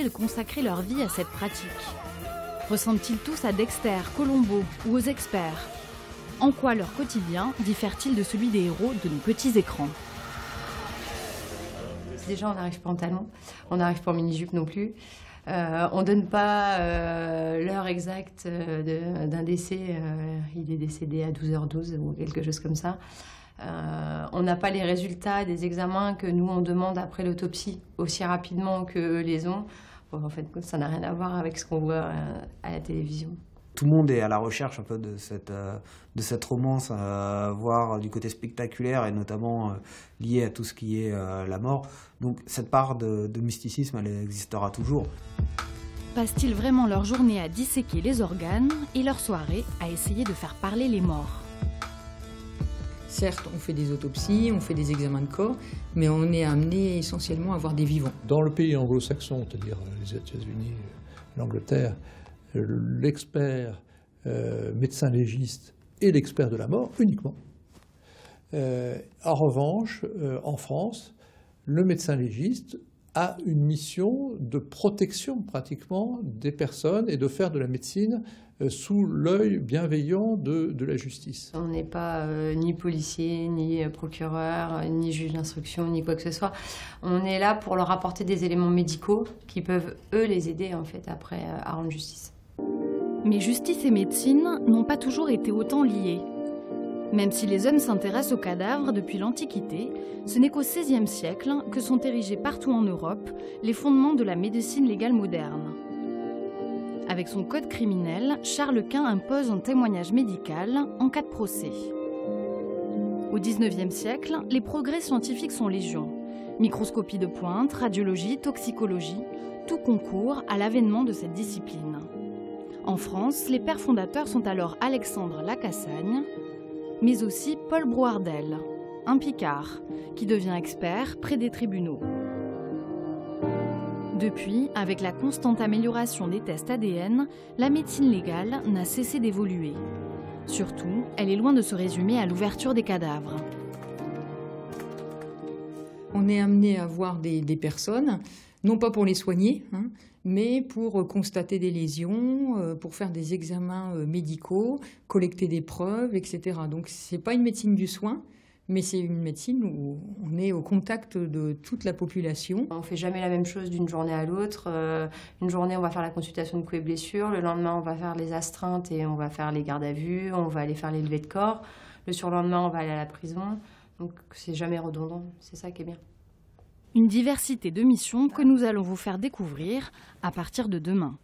de consacrer leur vie à cette pratique. Ressemblent-ils tous à Dexter, Colombo ou aux experts? En quoi leur quotidien diffère-t-il de celui des héros de nos petits écrans? Déjà, on n'arrive pas en talons, on n'arrive pas en mini-jupe non plus. Euh, on ne donne pas euh, l'heure exacte euh, d'un décès. il est décédé à 12h12 ou quelque chose comme ça. On n'a pas les résultats des examens que nous, on demande après l'autopsie aussi rapidement que les ont. en fait, ça n'a rien à voir avec ce qu'on voit à la télévision tout le monde est à la recherche un peu de cette, euh, de cette romance, euh, voire du côté spectaculaire et notamment euh, lié à tout ce qui est la mort. Donc cette part de, de mysticisme, elle existera toujours. Passent-ils vraiment leur journée à disséquer les organes et leur soirée à essayer de faire parler les morts? Certes, on fait des autopsies, on fait des examens de corps, mais on est amené essentiellement à voir des vivants. Dans le pays anglo-saxon, c'est-à-dire les États-Unis, l'Angleterre, l'expert euh, médecin légiste et l'expert de la mort uniquement. Euh, en revanche, euh, en France, le médecin légiste a une mission de protection pratiquement des personnes et de faire de la médecine sous l'œil bienveillant de, la justice. On n'est pas ni policier, ni procureur, ni juge d'instruction, ni quoi que ce soit. On est là pour leur apporter des éléments médicaux qui peuvent, eux, les aider en fait après à rendre justice. Mais justice et médecine n'ont pas toujours été autant liés. Même si les hommes s'intéressent aux cadavres depuis l'Antiquité, ce n'est qu'au XVIe siècle que sont érigés partout en Europe les fondements de la médecine légale moderne. Avec son code criminel, Charles Quint impose un témoignage médical en cas de procès. Au XIXe siècle, les progrès scientifiques sont légion. Microscopie de pointe, radiologie, toxicologie, tout concourt à l'avènement de cette discipline. En France, les pères fondateurs sont alors Alexandre Lacassagne, mais aussi Paul Brouardel, un Picard, qui devient expert près des tribunaux. Depuis, avec la constante amélioration des tests ADN, la médecine légale n'a cessé d'évoluer. Surtout, elle est loin de se résumer à l'ouverture des cadavres. On est amené à voir des, personnes, non pas pour les soigner, hein, mais pour constater des lésions, euh, pour faire des examens euh, médicaux, collecter des preuves, etc. Donc ce n'est pas une médecine du soin, mais c'est une médecine où on est au contact de toute la population. On ne fait jamais la même chose d'une journée à l'autre. Euh, une journée, on va faire la consultation de coups et blessures. Le lendemain, on va faire les astreintes et on va faire les gardes à vue. On va aller faire les levées de corps. Le surlendemain, on va aller à la prison. Donc c'est jamais redondant. C'est ça qui est bien. Une diversité de missions que nous allons vous faire découvrir à partir de demain.